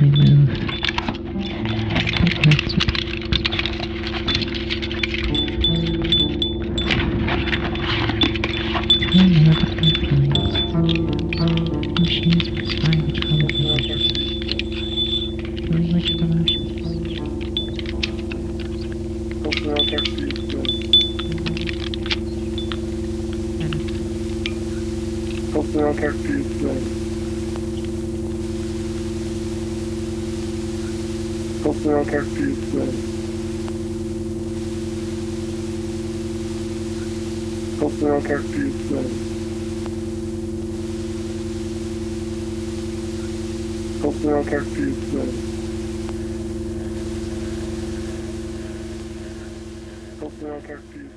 remove the cluster. I know about to you Machines prescribe which color language promotions. Posso alterar? Hopefully I'll talk to you soon. Hopefully I'll talk to you soon. Hopefully I'll talk to you soon. Hopefully I'll talk to you